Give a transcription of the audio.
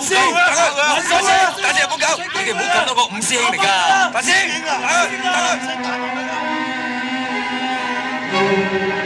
大师，大师，大师，唔好搞，你哋唔好搞到个五师兄嚟噶，大师，大师。